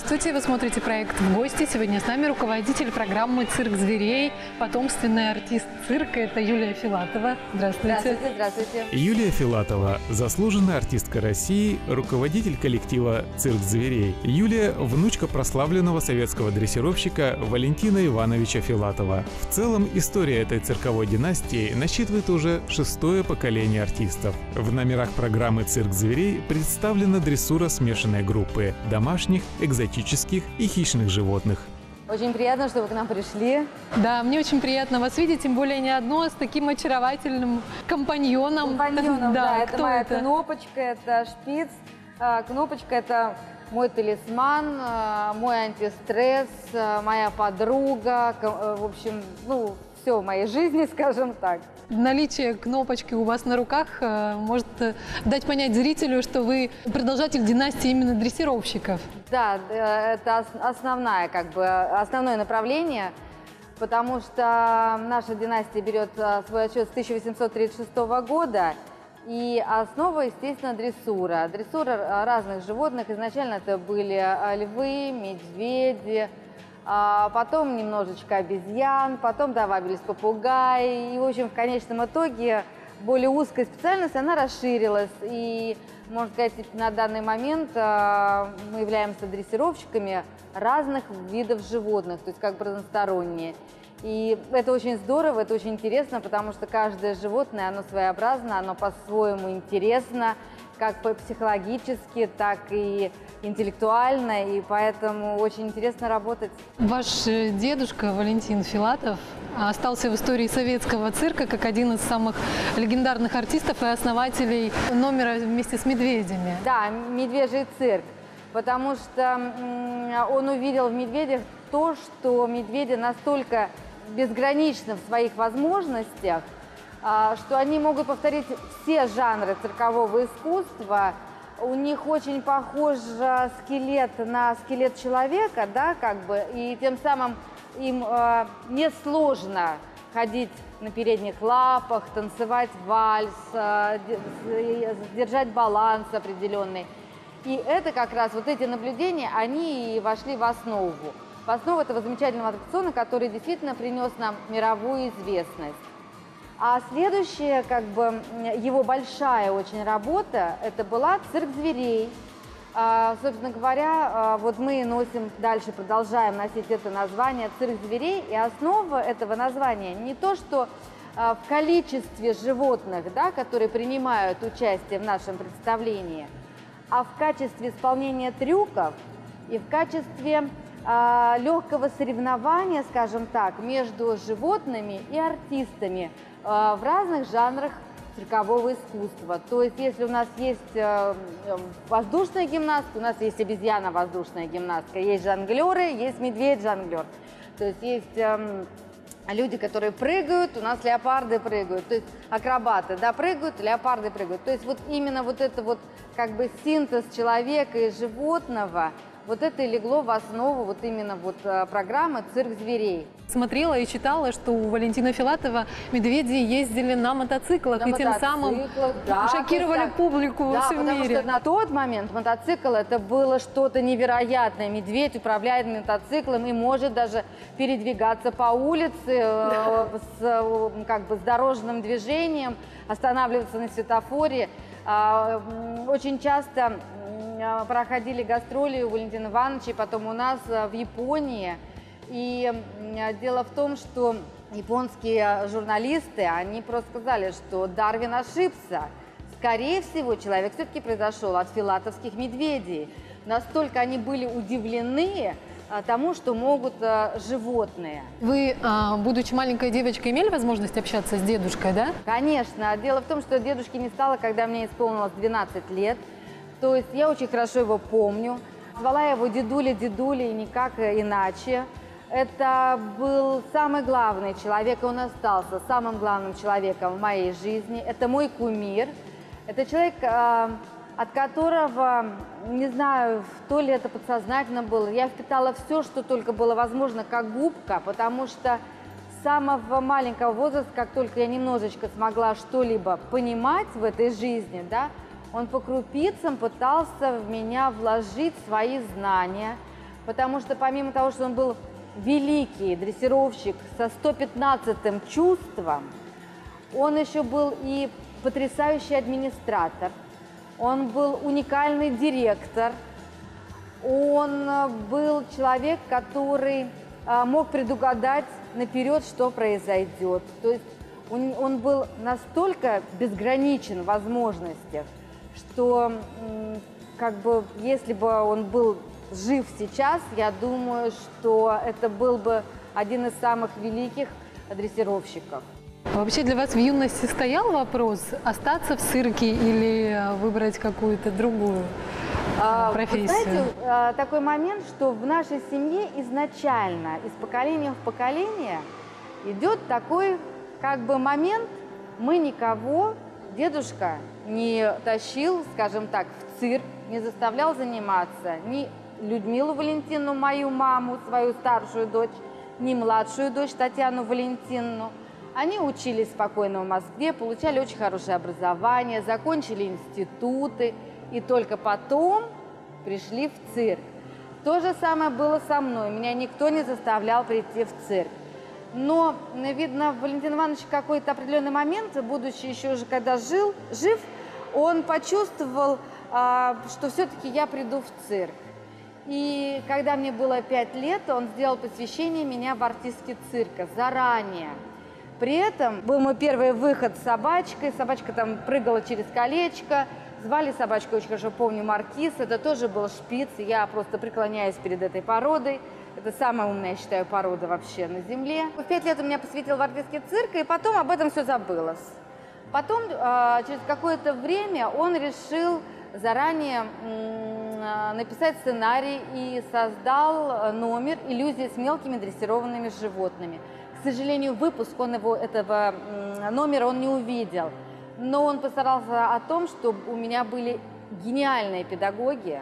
Здравствуйте, вы смотрите проект «В гости». Сегодня с нами руководитель программы «Цирк зверей», потомственный артист цирка. Это Юлия Филатова. Здравствуйте. Здравствуйте, здравствуйте. Юлия Филатова – заслуженная артистка России, руководитель коллектива «Цирк зверей». Юлия – внучка прославленного советского дрессировщика Валентина Ивановича Филатова. В целом, история этой цирковой династии насчитывает уже шестое поколение артистов. В номерах программы «Цирк зверей» представлена дрессура смешанной группы – домашних, экзотических и хищных животных. Очень приятно, что вы к нам пришли. Да, мне очень приятно вас видеть, тем более не одно, а с таким очаровательным компаньоном. Компаньоном, да, это кто моя это? кнопочка, это шпиц. А, Кнопочка – это мой талисман, а, мой антистресс, а, моя подруга, э, в общем, ну, все в моей жизни, скажем так. Наличие кнопочки у вас на руках э, может э, дать понять зрителю, что вы продолжатель династии именно дрессировщиков. Да, э, это ос- основная, как бы, основное направление, потому что наша династия берет свой отчет с 1836 года, и основа, естественно, дрессура. Дрессура разных животных. Изначально это были львы, медведи, потом немножечко обезьян, потом добавились попугаи. И, в общем, в конечном итоге более узкая специальность, она расширилась. И, можно сказать, на данный момент а, мы являемся дрессировщиками разных видов животных, то есть как бы разносторонние. И это очень здорово, это очень интересно, потому что каждое животное, оно своеобразно, оно по-своему интересно, как психологически, так и интеллектуально, и поэтому очень интересно работать. Ваш э, дедушка Валентин Филатов остался в истории советского цирка как один из самых легендарных артистов и основателей номера вместе с медведями. Да, медвежий цирк, потому что он увидел в медведях то, что медведи настолько безграничны в своих возможностях, а, что они могут повторить все жанры циркового искусства. У них очень похож а, скелет на скелет человека, да, как бы, и тем самым им а, несложно ходить на передних лапах, танцевать вальс, а, с- держать баланс определенный. И это как раз, вот эти наблюдения, они и вошли в основу. В основу этого замечательного аттракциона, который действительно принес нам мировую известность. А следующая, как бы, его большая очень работа, это была «Цирк зверей». А, собственно говоря, а, вот мы носим дальше, продолжаем носить это название «Цирк зверей», и основа этого названия не то, что а, в количестве животных, да, которые принимают участие в нашем представлении, а в качестве исполнения трюков и в качестве а, легкого соревнования, скажем так, между животными и артистами в разных жанрах циркового искусства. То есть, если у нас есть э, э, воздушная гимнастка, у нас есть обезьяна воздушная гимнастка, есть жонглеры, есть медведь-жонглер. То есть есть эм, люди, которые прыгают, у нас леопарды прыгают, то есть акробаты, да, прыгают, леопарды прыгают. То есть вот именно вот это вот как бы синтез человека и животного, вот это и легло в основу вот именно вот э, программы «Цирк зверей». Смотрела и читала, что у Валентина Филатова медведи ездили на мотоциклах На и тем самым да, шокировали есть публику во Да, всем потому мире. что на тот момент мотоцикл это было что-то невероятное. Медведь управляет мотоциклом и может даже передвигаться по улице э, с, э, как бы, с дорожным движением, останавливаться на светофоре. А, Очень часто проходили гастроли у Валентина Ивановича, и потом у нас э, в Японии. И м, дело в том, что японские журналисты, они просто сказали, что Дарвин ошибся. Скорее всего, человек все-таки произошел от филатовских медведей. Настолько они были удивлены тому, что могут а, животные. Вы, а, будучи маленькой девочкой, имели возможность общаться с дедушкой, да? Конечно. Дело в том, что дедушки не стало, когда мне исполнилось 12 лет. То есть я очень хорошо его помню. Звала его дедуля, дедуля и никак иначе. Это был самый главный человек, и он остался самым главным человеком в моей жизни. Это мой кумир. Это человек, а, от которого, не знаю, то ли это подсознательно было, я впитала все, что только было возможно, как губка, потому что с самого маленького возраста, как только я немножечко смогла что-либо понимать в этой жизни, да, он по крупицам пытался в меня вложить свои знания, потому что помимо того, что он был великий дрессировщик со 115-м чувством, он еще был и потрясающий администратор, он был уникальный директор, он э, был человек, который э, мог предугадать наперед, что произойдет. То есть он, он был настолько безграничен в возможностях, что как бы если бы он был жив сейчас, я думаю, что это был бы один из самых великих дрессировщиков. А вообще для вас в юности стоял вопрос остаться в цирке или выбрать какую-то другую а, профессию? Вы знаете, а, такой момент, что в нашей семье изначально, из поколения в поколение идет такой как бы момент, мы никого, дедушка не тащил, скажем так, в цирк, не заставлял заниматься ни Людмилу Валентину, мою маму, свою старшую дочь, ни младшую дочь Татьяну Валентину. Они учились спокойно в Москве, получали очень хорошее образование, закончили институты и только потом пришли в цирк. То же самое было со мной. Меня никто не заставлял прийти в цирк. Но, видно, Валентин Иванович в какой-то определенный момент, будучи еще уже когда жил, жив, он почувствовал, а, что все-таки я приду в цирк. И когда мне было пять лет, он сделал посвящение меня в артистки цирка заранее. При этом был мой первый выход с собачкой. Собачка там прыгала через колечко. Звали собачку, очень хорошо помню, Маркиз. Это тоже был шпиц. Я просто преклоняюсь перед этой породой. Это самая умная, я считаю, порода вообще на Земле. В пять лет он меня посвятил в артистский цирк, и потом об этом все забылось. Потом, а, через какое-то время, он решил заранее а, написать сценарий и создал номер «Иллюзия с мелкими дрессированными животными». К сожалению, выпуск он его, этого номера он не увидел. Но он постарался о том, чтобы у меня были гениальные педагоги,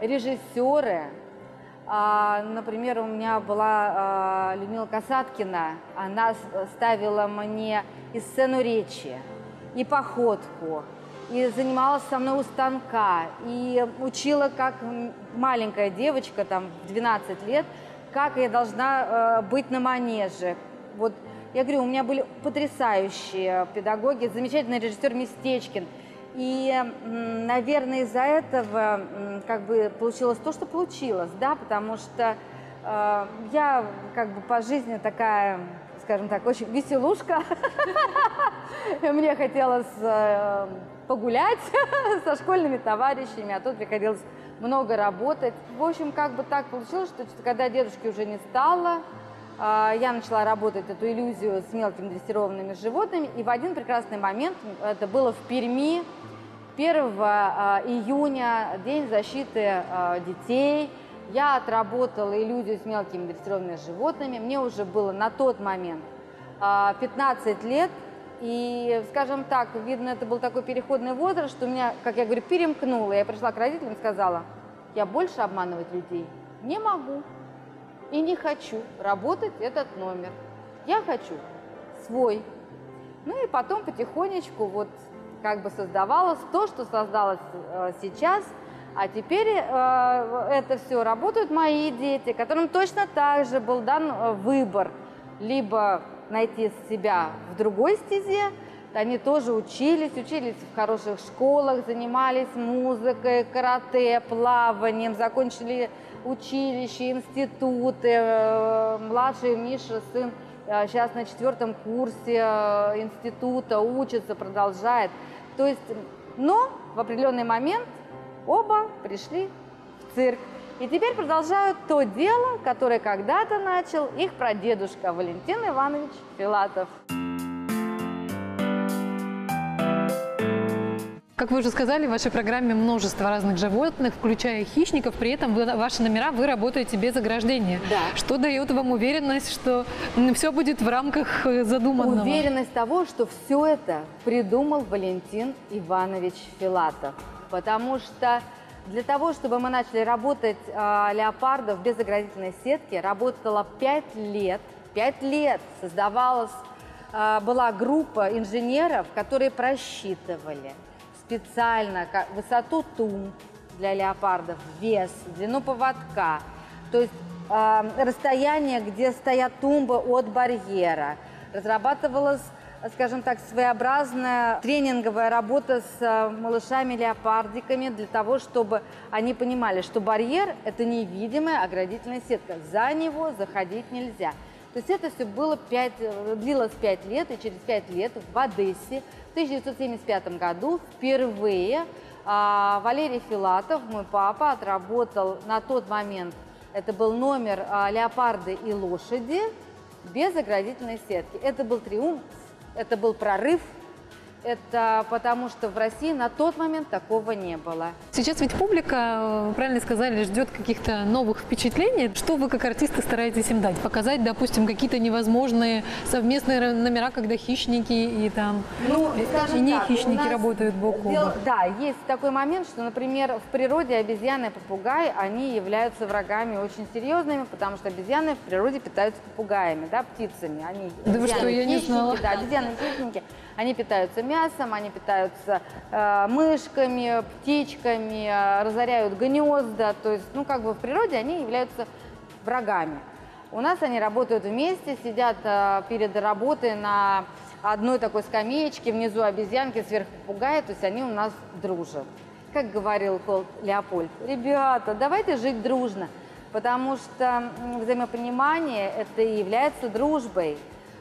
режиссеры, например, у меня была а, Людмила Касаткина, она ставила мне и сцену речи, и походку, и занималась со мной у станка, и учила, как маленькая девочка, там, в 12 лет, как я должна э, быть на манеже. Вот я говорю, у меня были потрясающие педагоги, замечательный режиссер Местечкин – и, наверное, из-за этого как бы получилось то, что получилось, да, потому что э, я как бы по жизни такая, скажем так, очень веселушка. Мне хотелось э, погулять со школьными товарищами, а тут приходилось много работать. В общем, как бы так получилось, что когда дедушки уже не стало, я начала работать эту иллюзию с мелкими дрессированными животными, и в один прекрасный момент, это было в Перми, 1 а, июня, День защиты а, детей, я отработала иллюзию с мелкими дрессированными животными. Мне уже было на тот момент 15 а, лет. И, скажем так, видно, это был такой переходный возраст, что меня, как я говорю, перемкнуло. Я пришла к родителям и сказала, я больше обманывать людей не могу и не хочу работать этот номер. Я хочу свой. Ну и потом потихонечку вот как бы создавалось то, что создалось э, сейчас, а теперь э, это все работают мои дети, которым точно так же был дан э, выбор либо найти себя в другой стезе, они тоже учились, учились в хороших школах, занимались музыкой, карате, плаванием, закончили училище, институты. Младший Миша, сын, сейчас на четвертом курсе института учится, продолжает. То есть, но в определенный момент оба пришли в цирк. И теперь продолжают то дело, которое когда-то начал их прадедушка Валентин Иванович Филатов. Как вы уже сказали, в вашей программе множество разных животных, включая хищников. При этом вы, ваши номера вы работаете без ограждения. Да. Что дает вам уверенность, что все будет в рамках э, задуманного? Уверенность того, что все это придумал Валентин Иванович Филатов. Потому что для того, чтобы мы начали работать э, леопардов без заградительной сетки, работало 5 лет. 5 лет создавалась, э, была группа инженеров, которые просчитывали, специально высоту тум для леопардов, вес, длину поводка, То есть э, расстояние, где стоят тумбы от барьера. Разрабатывалась скажем так, своеобразная тренинговая работа с э, малышами-леопардиками для того, чтобы они понимали, что барьер – это невидимая оградительная сетка. За него заходить нельзя. То есть это все было 5, длилось 5 лет, и через 5 лет в Одессе в 1975 году впервые а, Валерий Филатов, мой папа, отработал на тот момент, это был номер а, «Леопарды и лошади», без оградительной сетки. Это был триумф это был прорыв, это потому что в России на тот момент такого не было. Сейчас ведь публика, вы правильно сказали, ждет каких-то новых впечатлений. Что вы как артисты стараетесь им дать? Показать, допустим, какие-то невозможные совместные номера, когда хищники и там ну, и не так, хищники работают бок о бок. Да, есть такой момент, что, например, в природе обезьяны и попугай, они являются врагами очень серьезными, потому что обезьяны в природе питаются попугаями, да, птицами. Они, да вы что, я не знала. Да, обезьяны-хищники. Они питаются мясом, они питаются э, мышками, птичками, э, разоряют гнезда. То есть, ну, как бы в природе они являются врагами. У нас они работают вместе, сидят э, перед работой на одной такой скамеечке, внизу обезьянки, сверху попугаи, то есть они у нас дружат. Как говорил Кол Леопольд, ребята, давайте жить дружно, потому что взаимопонимание это и является дружбой.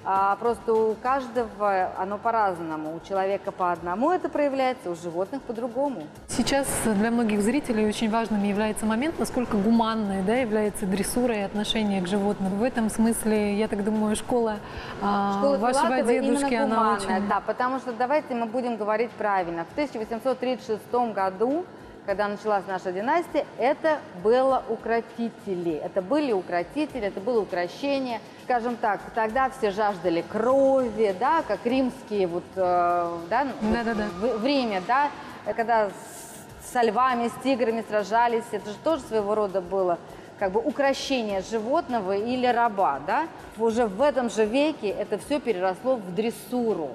А просто у каждого оно по-разному. У человека по одному это проявляется, у животных по-другому. Сейчас для многих зрителей очень важным является момент, насколько гуманной да, является дрессура и отношение к животным. В этом смысле, я так думаю, школа, а, школа вашего Филатова дедушки, она очень... Да, потому что давайте мы будем говорить правильно. В 1836 году когда началась наша династия, это было укротители. Это были укротители, это было укращение. Скажем так, тогда все жаждали крови, да, как римские вот, э, да, да, да, да. В, время, да, когда с, со львами, с тиграми сражались, это же тоже своего рода было как бы укращение животного или раба, да. Уже в этом же веке это все переросло в дрессуру.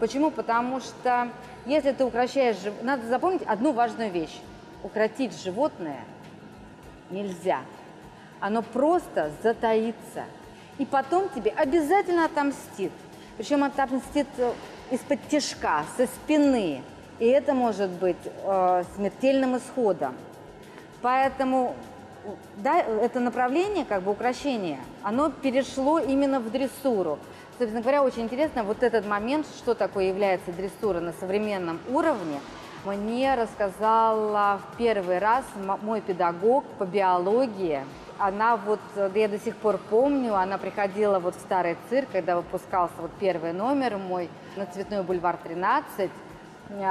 Почему? Потому что если ты укращаешь, надо запомнить одну важную вещь. Укротить животное нельзя. Оно просто затаится. И потом тебе обязательно отомстит. Причем отомстит э, из-под тяжка, со спины. И это может быть э, смертельным исходом. Поэтому да, это направление, как бы украшение, оно перешло именно в дрессуру. Собственно говоря, очень интересно вот этот момент, что такое является дрессура на современном уровне, мне рассказала в первый раз мой педагог по биологии. Она вот, я до сих пор помню, она приходила вот в старый цирк, когда выпускался вот первый номер мой на Цветной бульвар 13,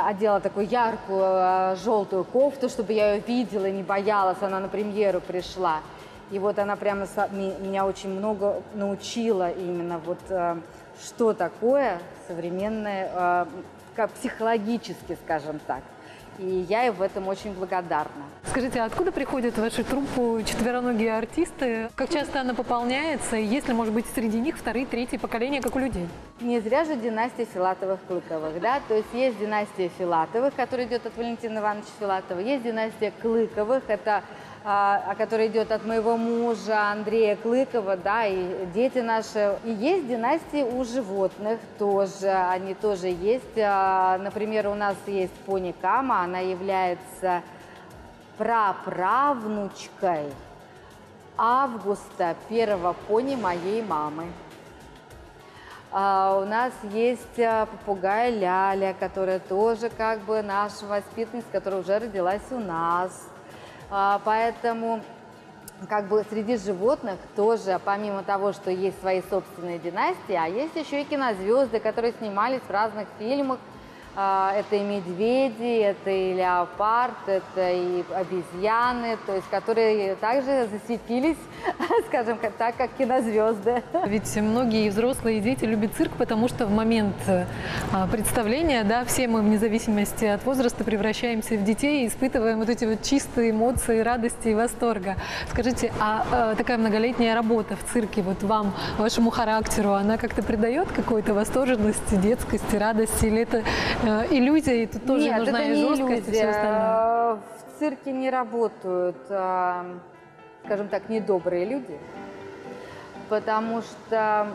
одела такую яркую э, желтую кофту, чтобы я ее видела, не боялась, она на премьеру пришла. И вот она прямо меня очень много научила именно вот э, что такое современное, э, как психологически, скажем так. И я ей в этом очень благодарна. Скажите, а откуда приходят в вашу труппу четвероногие артисты? Как часто она пополняется? И есть ли, может быть, среди них вторые, третьи поколения, как у людей? Не зря же династия Филатовых-Клыковых, да? То есть есть династия Филатовых, которая идет от Валентина Ивановича Филатова, есть династия Клыковых, это а, которая идет от моего мужа Андрея Клыкова, да, и дети наши. И есть династии у животных тоже, они тоже есть. А, например, у нас есть пони Кама, она является праправнучкой Августа, первого пони моей мамы. А у нас есть попугай Ляля, которая тоже как бы наша воспитанница, которая уже родилась у нас. А, поэтому как бы среди животных тоже, помимо того, что есть свои собственные династии, а есть еще и кинозвезды, которые снимались в разных фильмах, это и медведи, это и леопард, это и обезьяны, то есть которые также засветились, скажем так, как кинозвезды. Ведь многие взрослые и дети любят цирк, потому что в момент а, представления, да, все мы вне зависимости от возраста превращаемся в детей и испытываем вот эти вот чистые эмоции радости и восторга. Скажите, а, а такая многолетняя работа в цирке, вот вам, вашему характеру, она как-то придает какой-то восторженности, детскости, радости, или это Э, иллюзия, и тут тоже Нет, нужна это и жесткость, и все остальное. В цирке не работают скажем так, недобрые люди, потому что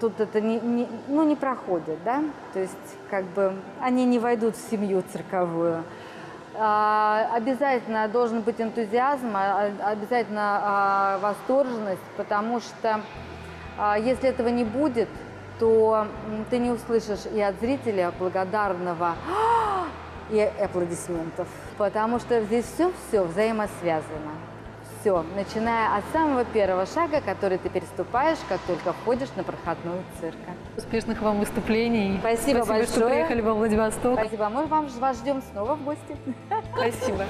тут это не, не- ну, не проходит, да, то есть как бы они не войдут в семью цирковую. А, обязательно должен быть энтузиазм, а- а- обязательно а, восторженность, потому что а, если этого не будет, то ты не услышишь и от зрителя благодарного и аплодисментов, потому что здесь все-все взаимосвязано. Все, начиная от самого первого шага, который ты переступаешь, как только входишь на проходную цирка. Успешных вам выступлений. Спасибо что большое. приехали во Владивосток. Спасибо, мы вам вас ждем снова в гости. Спасибо.